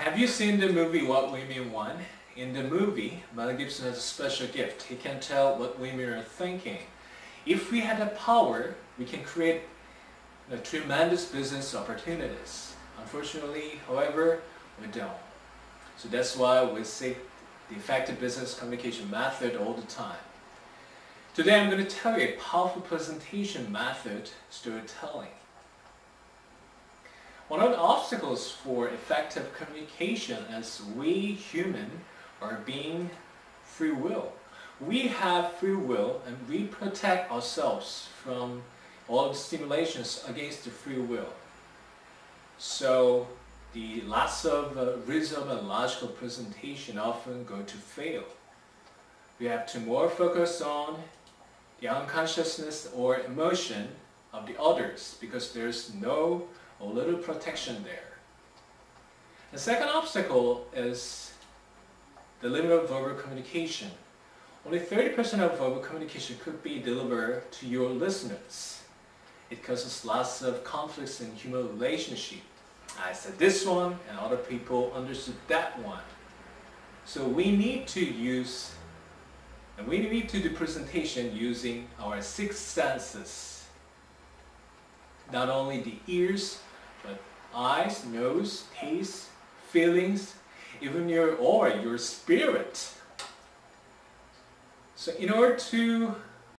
Have you seen the movie What Women Want? In the movie, Mel Gibson has a special gift. He can tell what women are thinking. If we had the power, we can create a tremendous business opportunities. Unfortunately, however, we don't. So that's why we seek the effective business communication method all the time. Today I'm going to tell you a powerful presentation method, storytelling. One of the obstacles for effective communication is we human are being free will. We have free will and we protect ourselves from all the stimulations against the free will. So the lots of uh, rhythm and logical presentation often go to fail. We have to more focus on the unconsciousness or emotion of the others because there's no a little protection there. The second obstacle is the limit of verbal communication. Only 30% of verbal communication could be delivered to your listeners. It causes lots of conflicts in human relationship. I said this one and other people understood that one. So we need to use, and we need to do presentation using our six senses. Not only the ears, but eyes, nose, taste, feelings, even your aura, your spirit. So in order to